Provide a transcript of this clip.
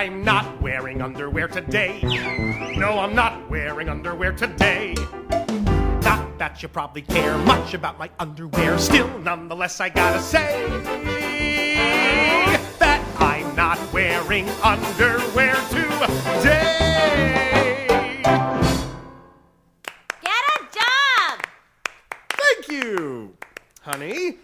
I'm not wearing underwear today. No, I'm not wearing underwear today. Not that you probably care much about my underwear, still, nonetheless, I gotta say that I'm not wearing underwear today. Get a job! Thank you, honey.